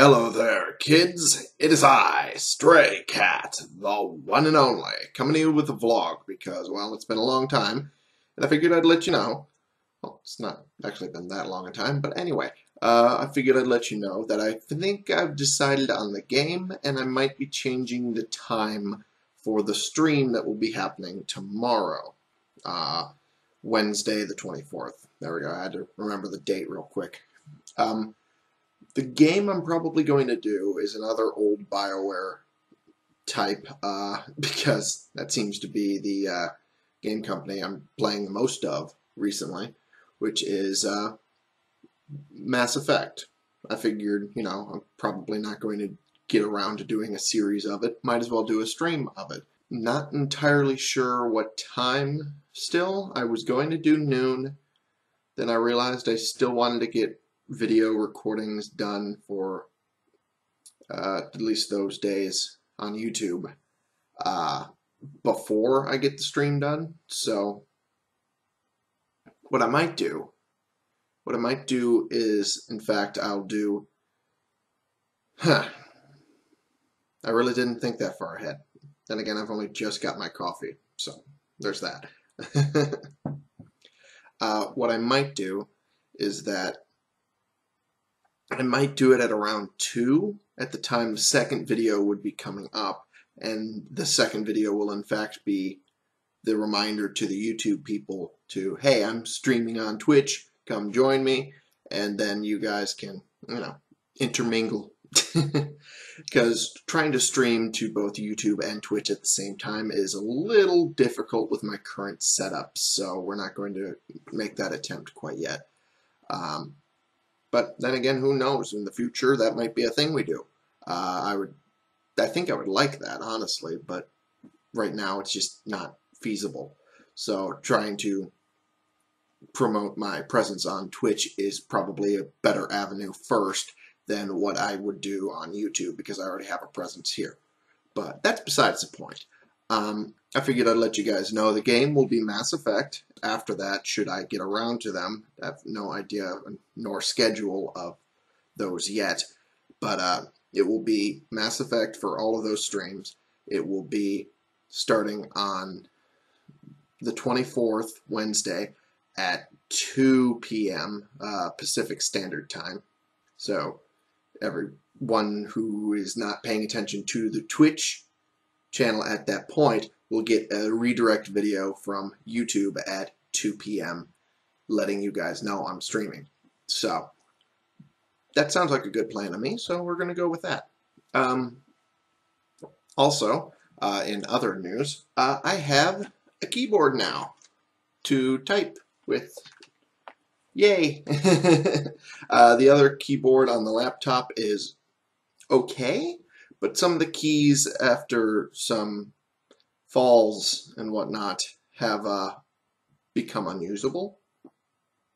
Hello there, kids. It is I, Stray Cat, the one and only, coming to you with a vlog because, well, it's been a long time, and I figured I'd let you know. Well, it's not actually been that long a time, but anyway, uh, I figured I'd let you know that I think I've decided on the game, and I might be changing the time for the stream that will be happening tomorrow, uh, Wednesday the 24th. There we go. I had to remember the date real quick. Um, the game I'm probably going to do is another old BioWare type, uh, because that seems to be the uh, game company I'm playing the most of recently, which is uh, Mass Effect. I figured, you know, I'm probably not going to get around to doing a series of it. Might as well do a stream of it. Not entirely sure what time still. I was going to do noon. Then I realized I still wanted to get video recordings done for uh, at least those days on YouTube uh, before I get the stream done. So what I might do, what I might do is, in fact, I'll do, huh, I really didn't think that far ahead. Then again, I've only just got my coffee, so there's that. uh, what I might do is that I might do it at around 2 at the time the second video would be coming up and the second video will in fact be the reminder to the YouTube people to hey I'm streaming on Twitch come join me and then you guys can you know intermingle. Because trying to stream to both YouTube and Twitch at the same time is a little difficult with my current setup so we're not going to make that attempt quite yet. Um, but then again, who knows? In the future, that might be a thing we do. Uh, I would, I think I would like that, honestly, but right now it's just not feasible. So trying to promote my presence on Twitch is probably a better avenue first than what I would do on YouTube because I already have a presence here. But that's besides the point. Um, I figured I'd let you guys know the game will be Mass Effect. After that, should I get around to them, I have no idea nor schedule of those yet. But uh, it will be Mass Effect for all of those streams. It will be starting on the 24th, Wednesday, at 2 p.m. Uh, Pacific Standard Time. So everyone who is not paying attention to the Twitch channel at that point will get a redirect video from YouTube at 2 p.m. letting you guys know I'm streaming. So that sounds like a good plan to me, so we're going to go with that. Um, also, uh, in other news, uh, I have a keyboard now to type with. Yay! uh, the other keyboard on the laptop is okay, but some of the keys after some falls and whatnot have uh, become unusable,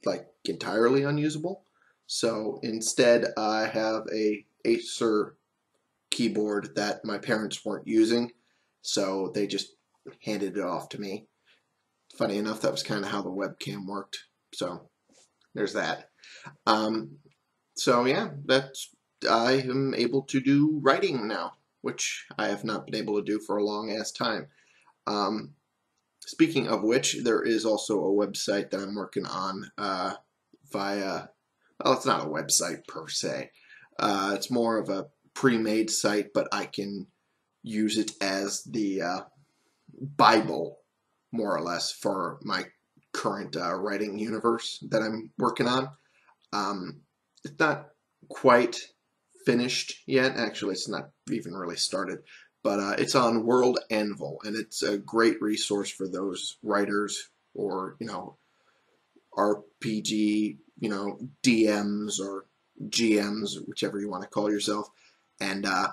like entirely unusable. So instead, I have a Acer keyboard that my parents weren't using, so they just handed it off to me. Funny enough, that was kind of how the webcam worked. So there's that. Um, so yeah, that's I am able to do writing now, which I have not been able to do for a long ass time. Um, speaking of which, there is also a website that I'm working on uh, via, well, it's not a website per se. Uh, it's more of a pre-made site, but I can use it as the uh, Bible, more or less, for my current uh, writing universe that I'm working on. Um, it's not quite finished yet. Actually, it's not even really started, but uh, it's on World Anvil, and it's a great resource for those writers or you know RPG, you know DMs or GMs, whichever you want to call yourself, and uh,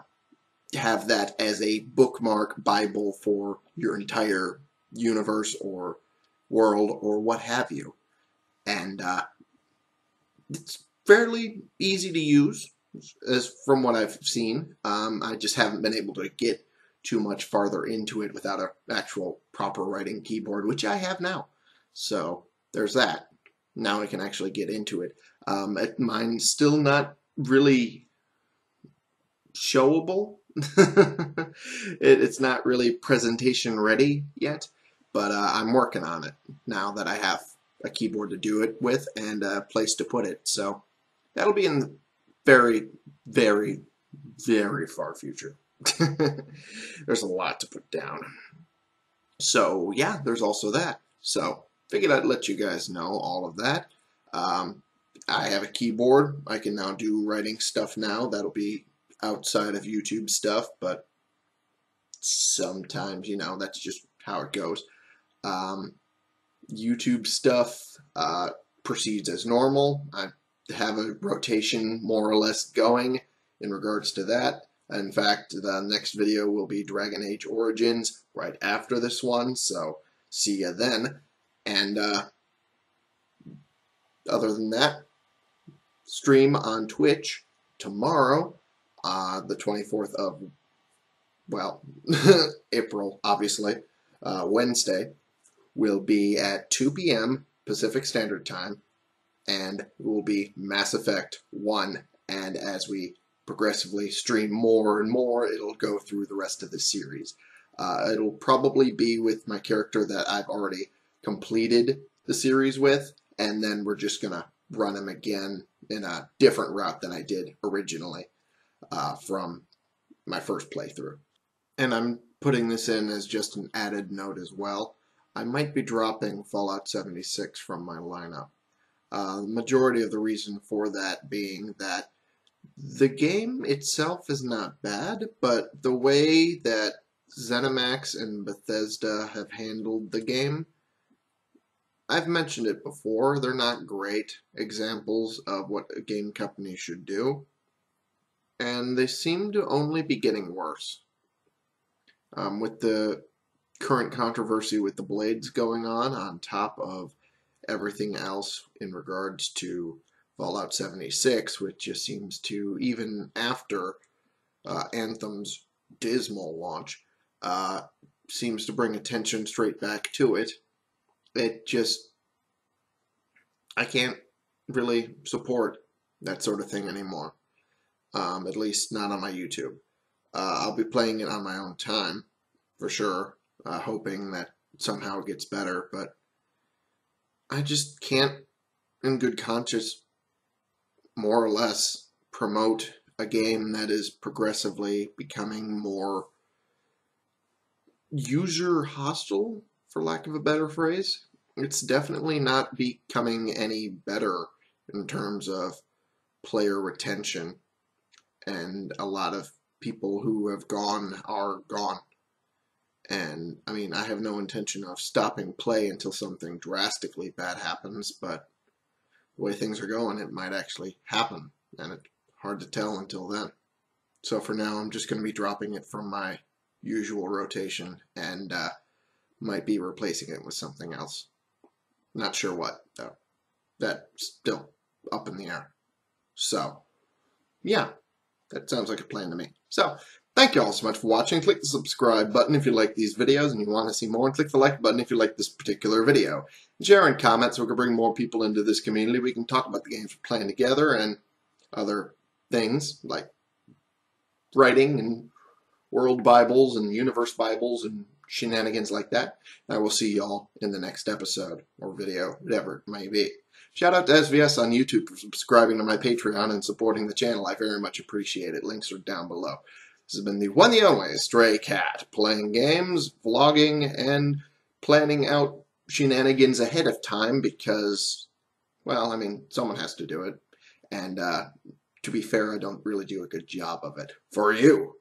have that as a bookmark Bible for your entire universe or world or what have you. And uh, it's fairly easy to use as from what I've seen. Um, I just haven't been able to get too much farther into it without an actual proper writing keyboard, which I have now. So there's that. Now I can actually get into it. Um, mine's still not really showable. it, it's not really presentation ready yet, but uh, I'm working on it now that I have a keyboard to do it with and a place to put it. So that'll be in the very, very, very far future. there's a lot to put down. So yeah, there's also that. So figured I'd let you guys know all of that. Um, I have a keyboard. I can now do writing stuff now. That'll be outside of YouTube stuff, but sometimes, you know, that's just how it goes. Um, YouTube stuff uh, proceeds as normal. I have a rotation more or less going in regards to that. In fact, the next video will be Dragon Age Origins right after this one, so see ya then. And uh, other than that, stream on Twitch tomorrow, uh, the 24th of, well, April, obviously, uh, Wednesday, will be at 2 p.m. Pacific Standard Time, and it will be Mass Effect 1. And as we progressively stream more and more, it'll go through the rest of the series. Uh, it'll probably be with my character that I've already completed the series with, and then we're just going to run him again in a different route than I did originally uh, from my first playthrough. And I'm putting this in as just an added note as well. I might be dropping Fallout 76 from my lineup. Uh, the majority of the reason for that being that the game itself is not bad, but the way that ZeniMax and Bethesda have handled the game, I've mentioned it before, they're not great examples of what a game company should do, and they seem to only be getting worse. Um, with the current controversy with the blades going on, on top of everything else in regards to Fallout 76, which just seems to, even after uh, Anthem's dismal launch, uh, seems to bring attention straight back to it. It just, I can't really support that sort of thing anymore. Um, at least not on my YouTube. Uh, I'll be playing it on my own time, for sure, uh, hoping that somehow it gets better, but I just can't, in good conscience, more or less promote a game that is progressively becoming more user hostile, for lack of a better phrase. It's definitely not becoming any better in terms of player retention, and a lot of people who have gone are gone. And I mean, I have no intention of stopping play until something drastically bad happens, but the way things are going, it might actually happen, and it's hard to tell until then. So for now, I'm just going to be dropping it from my usual rotation and uh, might be replacing it with something else. Not sure what, though. That's still up in the air. So, yeah, that sounds like a plan to me. So, Thank you all so much for watching. Click the subscribe button if you like these videos and you want to see more. And click the like button if you like this particular video. share and comment so we can bring more people into this community. We can talk about the games we're playing together and other things like writing and world Bibles and universe Bibles and shenanigans like that. I will see y'all in the next episode or video, whatever it may be. Shout out to SVS on YouTube for subscribing to my Patreon and supporting the channel. I very much appreciate it. Links are down below. This has been the one the only Stray Cat, playing games, vlogging, and planning out shenanigans ahead of time because, well, I mean, someone has to do it. And uh, to be fair, I don't really do a good job of it. For you.